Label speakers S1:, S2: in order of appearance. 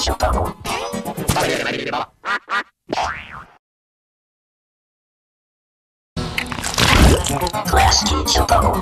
S1: Class teacher bubble. Class teacher bubble.